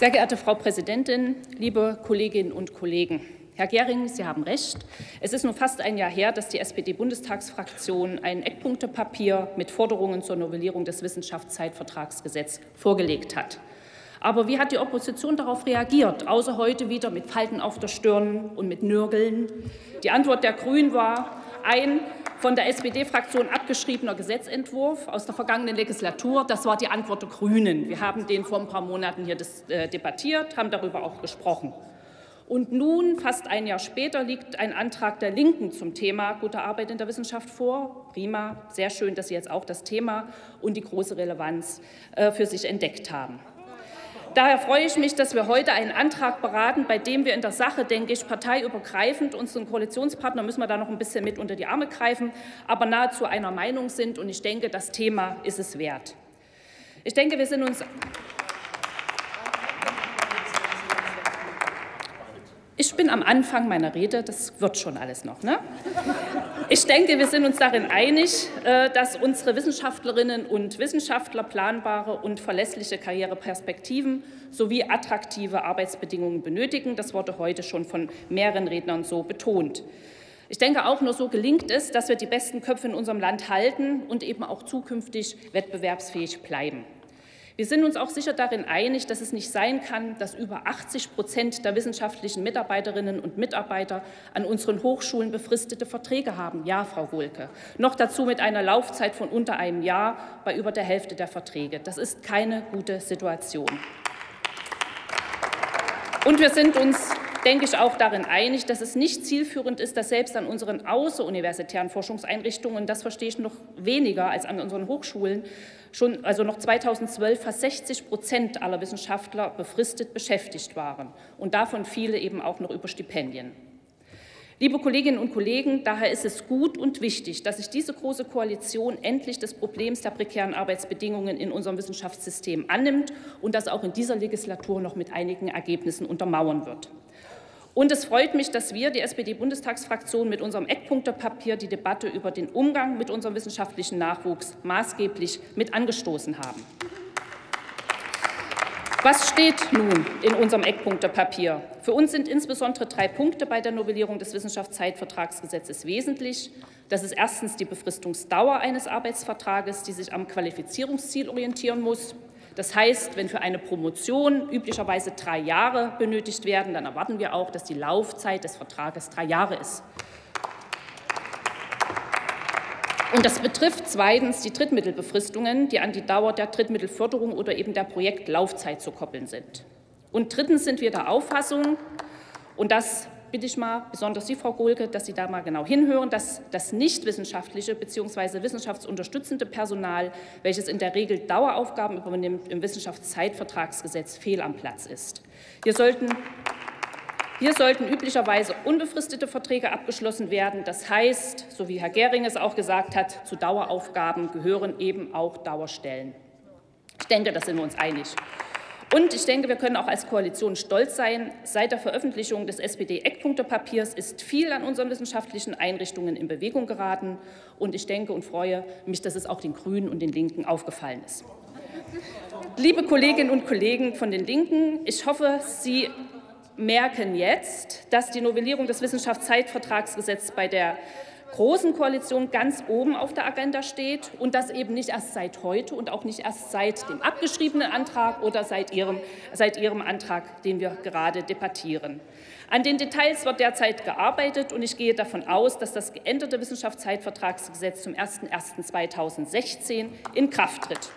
Sehr geehrte Frau Präsidentin, liebe Kolleginnen und Kollegen! Herr Gering, Sie haben recht. Es ist nun fast ein Jahr her, dass die SPD-Bundestagsfraktion ein Eckpunktepapier mit Forderungen zur Novellierung des Wissenschaftszeitvertragsgesetzes vorgelegt hat. Aber wie hat die Opposition darauf reagiert, außer heute wieder mit Falten auf der Stirn und mit Nörgeln? Die Antwort der Grünen war ein von der SPD-Fraktion abgeschriebener Gesetzentwurf aus der vergangenen Legislatur. Das war die Antwort der Grünen. Wir haben den vor ein paar Monaten hier äh, debattiert, haben darüber auch gesprochen. Und nun, fast ein Jahr später, liegt ein Antrag der Linken zum Thema gute Arbeit in der Wissenschaft vor. Prima, sehr schön, dass Sie jetzt auch das Thema und die große Relevanz äh, für sich entdeckt haben. Daher freue ich mich, dass wir heute einen Antrag beraten, bei dem wir in der Sache, denke ich, parteiübergreifend unseren Koalitionspartner müssen wir da noch ein bisschen mit unter die Arme greifen, aber nahezu einer Meinung sind. Und ich denke, das Thema ist es wert. Ich denke, wir sind uns Ich bin am Anfang meiner Rede, das wird schon alles noch. Ne? Ich denke, wir sind uns darin einig, äh, dass unsere Wissenschaftlerinnen und Wissenschaftler planbare und verlässliche Karriereperspektiven sowie attraktive Arbeitsbedingungen benötigen. Das wurde heute schon von mehreren Rednern so betont. Ich denke, auch nur so gelingt es, dass wir die besten Köpfe in unserem Land halten und eben auch zukünftig wettbewerbsfähig bleiben. Wir sind uns auch sicher darin einig, dass es nicht sein kann, dass über 80 Prozent der wissenschaftlichen Mitarbeiterinnen und Mitarbeiter an unseren Hochschulen befristete Verträge haben. Ja, Frau Wohlke. Noch dazu mit einer Laufzeit von unter einem Jahr bei über der Hälfte der Verträge. Das ist keine gute Situation. Und wir sind uns denke ich, auch darin einig, dass es nicht zielführend ist, dass selbst an unseren außeruniversitären Forschungseinrichtungen, das verstehe ich noch weniger als an unseren Hochschulen, schon also noch 2012 fast 60 Prozent aller Wissenschaftler befristet beschäftigt waren und davon viele eben auch noch über Stipendien. Liebe Kolleginnen und Kollegen, daher ist es gut und wichtig, dass sich diese Große Koalition endlich des Problems der prekären Arbeitsbedingungen in unserem Wissenschaftssystem annimmt und das auch in dieser Legislatur noch mit einigen Ergebnissen untermauern wird. Und es freut mich, dass wir, die SPD-Bundestagsfraktion, mit unserem Eckpunktepapier die Debatte über den Umgang mit unserem wissenschaftlichen Nachwuchs maßgeblich mit angestoßen haben. Was steht nun in unserem Eckpunktepapier? Für uns sind insbesondere drei Punkte bei der Novellierung des Wissenschaftszeitvertragsgesetzes wesentlich. Das ist erstens die Befristungsdauer eines Arbeitsvertrages, die sich am Qualifizierungsziel orientieren muss. Das heißt, wenn für eine Promotion üblicherweise drei Jahre benötigt werden, dann erwarten wir auch, dass die Laufzeit des Vertrages drei Jahre ist. Und das betrifft zweitens die Drittmittelbefristungen, die an die Dauer der Drittmittelförderung oder eben der Projektlaufzeit zu koppeln sind. Und drittens sind wir der Auffassung, und das bitte ich mal besonders Sie, Frau Gohlke, dass Sie da mal genau hinhören, dass das nichtwissenschaftliche bzw. wissenschaftsunterstützende Personal, welches in der Regel Daueraufgaben übernimmt, im Wissenschaftszeitvertragsgesetz fehl am Platz ist. Hier sollten hier sollten üblicherweise unbefristete Verträge abgeschlossen werden. Das heißt, so wie Herr Gering es auch gesagt hat, zu Daueraufgaben gehören eben auch Dauerstellen. Ich denke, da sind wir uns einig. Und ich denke, wir können auch als Koalition stolz sein. Seit der Veröffentlichung des SPD-Eckpunktepapiers ist viel an unseren wissenschaftlichen Einrichtungen in Bewegung geraten. Und ich denke und freue mich, dass es auch den Grünen und den Linken aufgefallen ist. Liebe Kolleginnen und Kollegen von den Linken, ich hoffe, Sie merken jetzt, dass die Novellierung des Wissenschaftszeitvertragsgesetzes bei der Großen Koalition ganz oben auf der Agenda steht und das eben nicht erst seit heute und auch nicht erst seit dem abgeschriebenen Antrag oder seit Ihrem, seit Ihrem Antrag, den wir gerade debattieren. An den Details wird derzeit gearbeitet und ich gehe davon aus, dass das geänderte Wissenschaftszeitvertragsgesetz zum 01.01.2016 in Kraft tritt.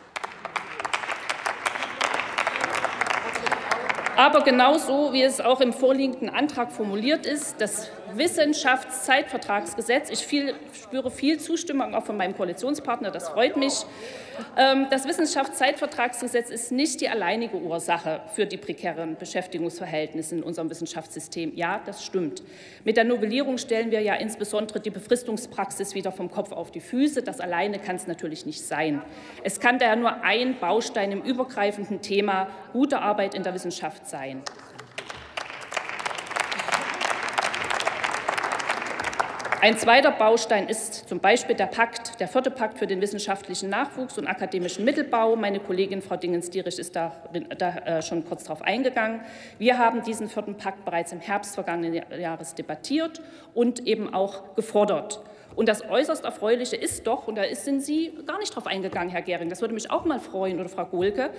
Aber genauso, wie es auch im vorliegenden Antrag formuliert ist, das Wissenschaftszeitvertragsgesetz, ich viel, spüre viel Zustimmung auch von meinem Koalitionspartner, das freut mich. Ähm, das Wissenschaftszeitvertragsgesetz ist nicht die alleinige Ursache für die prekären Beschäftigungsverhältnisse in unserem Wissenschaftssystem. Ja, das stimmt. Mit der Novellierung stellen wir ja insbesondere die Befristungspraxis wieder vom Kopf auf die Füße. Das alleine kann es natürlich nicht sein. Es kann daher nur ein Baustein im übergreifenden Thema gute Arbeit in der Wissenschaft sein. Ein zweiter Baustein ist zum Beispiel der Pakt, der vierte Pakt für den wissenschaftlichen Nachwuchs und akademischen Mittelbau. Meine Kollegin Frau Dingens-Dierich ist da, da äh, schon kurz darauf eingegangen. Wir haben diesen vierten Pakt bereits im Herbst vergangenen Jahres debattiert und eben auch gefordert. Und das äußerst Erfreuliche ist doch, und da sind Sie gar nicht drauf eingegangen, Herr Gehring, das würde mich auch mal freuen, oder Frau Gohlke,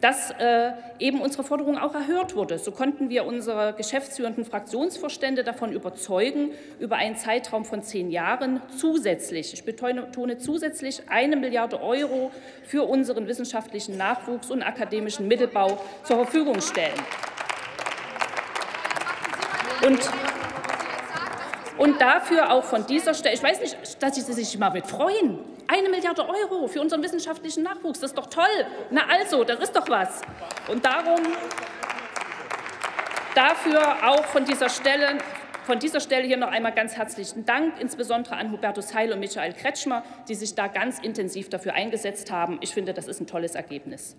dass äh, eben unsere Forderung auch erhört wurde. So konnten wir unsere geschäftsführenden Fraktionsvorstände davon überzeugen, über einen Zeitraum von zehn Jahren zusätzlich, ich betone zusätzlich, eine Milliarde Euro für unseren wissenschaftlichen Nachwuchs und akademischen Mittelbau zur Verfügung stellen. Und und dafür auch von dieser Stelle, ich weiß nicht, dass Sie sich mal mit freuen. Eine Milliarde Euro für unseren wissenschaftlichen Nachwuchs, das ist doch toll. Na also, das ist doch was. Und darum, dafür auch von dieser Stelle von dieser Stelle hier noch einmal ganz herzlichen Dank, insbesondere an Hubertus Heil und Michael Kretschmer, die sich da ganz intensiv dafür eingesetzt haben. Ich finde, das ist ein tolles Ergebnis.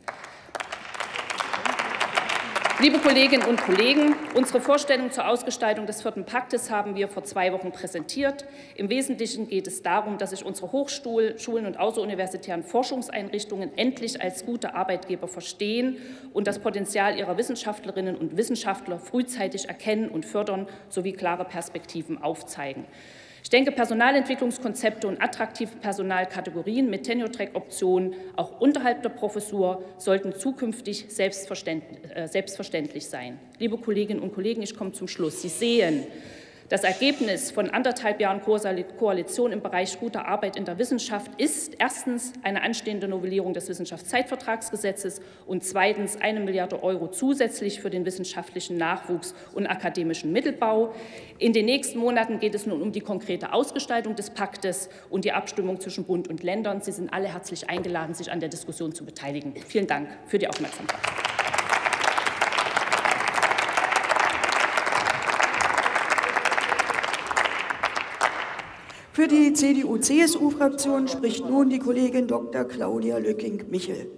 Liebe Kolleginnen und Kollegen, unsere Vorstellung zur Ausgestaltung des vierten Paktes haben wir vor zwei Wochen präsentiert. Im Wesentlichen geht es darum, dass sich unsere Hochschulen und außeruniversitären Forschungseinrichtungen endlich als gute Arbeitgeber verstehen und das Potenzial ihrer Wissenschaftlerinnen und Wissenschaftler frühzeitig erkennen und fördern sowie klare Perspektiven aufzeigen. Ich denke, Personalentwicklungskonzepte und attraktive Personalkategorien mit Tenure-Track-Optionen auch unterhalb der Professur sollten zukünftig selbstverständlich, äh, selbstverständlich sein. Liebe Kolleginnen und Kollegen, ich komme zum Schluss. Sie sehen, das Ergebnis von anderthalb Jahren Koalition im Bereich guter Arbeit in der Wissenschaft ist erstens eine anstehende Novellierung des Wissenschaftszeitvertragsgesetzes und zweitens eine Milliarde Euro zusätzlich für den wissenschaftlichen Nachwuchs und akademischen Mittelbau. In den nächsten Monaten geht es nun um die konkrete Ausgestaltung des Paktes und die Abstimmung zwischen Bund und Ländern. Sie sind alle herzlich eingeladen, sich an der Diskussion zu beteiligen. Vielen Dank für die Aufmerksamkeit. Für die CDU-CSU-Fraktion spricht nun die Kollegin Dr. Claudia Lücking-Michel.